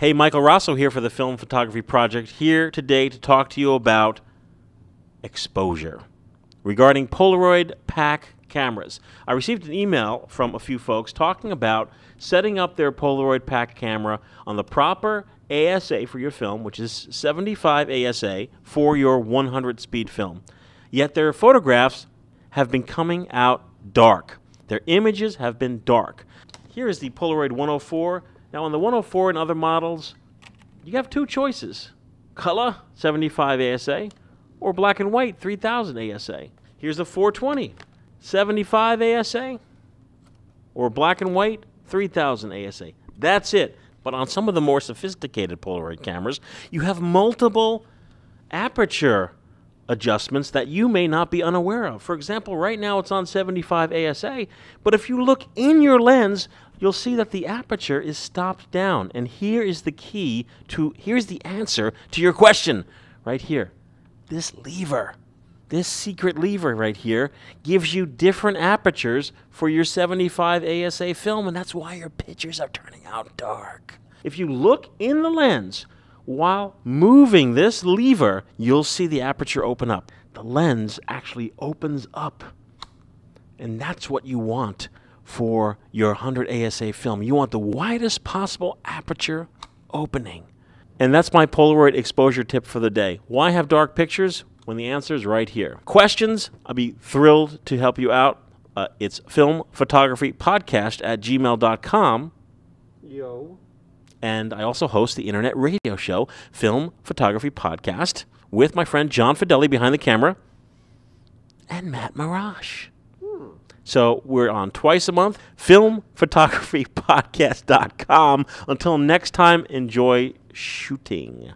Hey, Michael Raso here for the Film Photography Project, here today to talk to you about exposure regarding Polaroid pack cameras. I received an email from a few folks talking about setting up their Polaroid pack camera on the proper ASA for your film, which is 75 ASA for your 100 speed film. Yet their photographs have been coming out dark. Their images have been dark. Here is the Polaroid 104. Now, on the 104 and other models, you have two choices color, 75 ASA, or black and white, 3000 ASA. Here's the 420, 75 ASA, or black and white, 3000 ASA. That's it. But on some of the more sophisticated Polaroid cameras, you have multiple aperture adjustments that you may not be unaware of. For example, right now it's on 75 ASA, but if you look in your lens, you'll see that the aperture is stopped down. And here is the key to, here's the answer to your question right here. This lever, this secret lever right here, gives you different apertures for your 75 ASA film, and that's why your pictures are turning out dark. If you look in the lens, while moving this lever, you'll see the aperture open up. The lens actually opens up. And that's what you want for your 100 ASA film. You want the widest possible aperture opening. And that's my Polaroid exposure tip for the day. Why have dark pictures? When the answer is right here. Questions? I'll be thrilled to help you out. Uh, it's filmphotographypodcast at gmail.com. Yo. And I also host the internet radio show, Film Photography Podcast, with my friend John Fedele behind the camera and Matt Marrash. So we're on twice a month, filmphotographypodcast.com. Until next time, enjoy shooting.